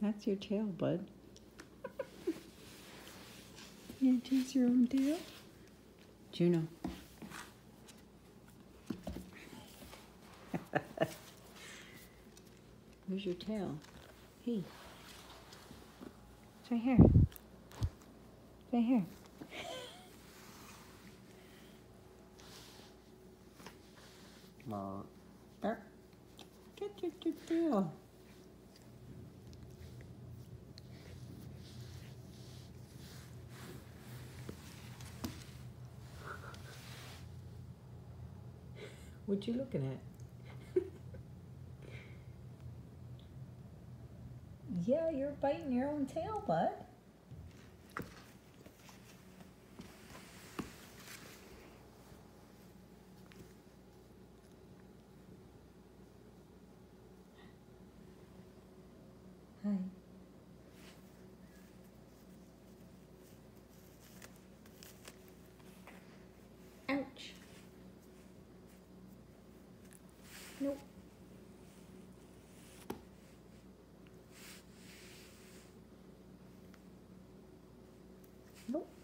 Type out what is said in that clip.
That's your tail, bud. you chase your own tail? Juno. Where's your tail? He. It's right here. It's right here. Well, get your tail. What you looking at? yeah, you're biting your own tail, bud. Hi. Nope. Nope.